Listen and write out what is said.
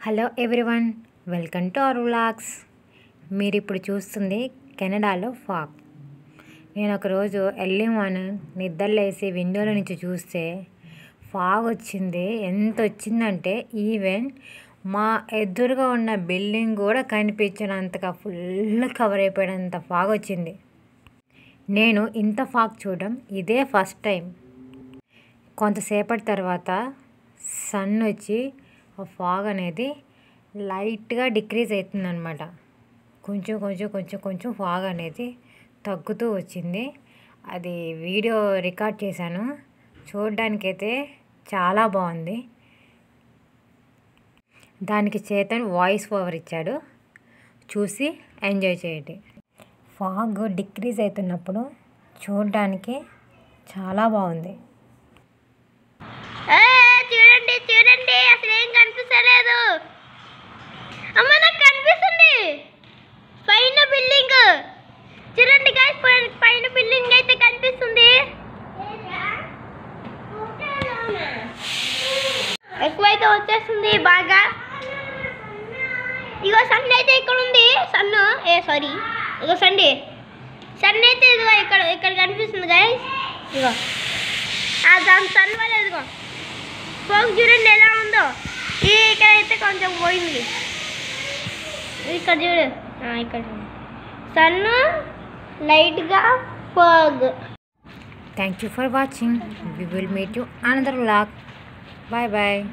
Hello everyone welcome to our vlogs. మీరు ఇప్పుడు చూస్తుంది కెనడాలో ఫాగ్. నేను ఒకరోజు ఎర్లీ మార్నింగ్ నిద్రలేసి విండోలో నుంచి చూస్తే ఫాగ్ వచ్చింది. ఎంత వచ్చిందంటే ఈవెన్ మా ఎదురుగా ఉన్న బిల్డింగ్ కూడా కనిపించినంతగా ఫుల్ కవర్ అయిపోయినంత ఫాగ్ వచ్చింది. నేను ఇంత ఫాగ్ చూడడం ఇదే ఫస్ట్ టైం. కొంతసేపటి తర్వాత సన్ వచ్చి ఫాగ్ అనేది లైట్గా డిక్రీజ్ అవుతుందన్నమాట కొంచెం కొంచెం కొంచెం కొంచెం ఫాగ్ అనేది తగ్గుతూ వచ్చింది. అది వీడియో రికార్డ్ చేశాను. చూడడానికైతే చాలా బాగుంది. దానికి చేతన్ వాయిస్ ఓవర్ ఇచ్చాడు. చూసి ఎంజాయ్ చేయండి. ఫాగ్ డిక్రీజ్ అవుతున్నప్పుడు చూడడానికి చాలా బాగుంది ఏ, చూడండి చూడండి అసలు ఏం కనిపిస్తలేదు అమ్మ నాకు కనిపిస్తుంది పైన బిల్డింగ్ చూడండి guys, పై- పైన బిల్డింగ్ అయితే కనిపిస్తుంది ఎక్కువైతే వచ్చేస్తుంది బాగా. ఇగో సన్ అయితే ఇక్కడ ఉంది సన్ ఏ సారీ ఇగో సండే సన్ అయితే ఇదిగో ఇక్కడ ఇక్కడ కనిపిస్తుంది గైస్ ఇగో ఆ దాని సన్ వల్ల ఇదిగో. ఫోక్ చూడండి ఎలా ఉందో. ఈ ఇక్కడ అయితే కొంచెం పోయింది. ఇక్కడ చూడు. ఆ, ఇక్కడ చూడు. సన్ లైట్గా fog. Thank you for watching. We will meet you another vlog. Bye bye.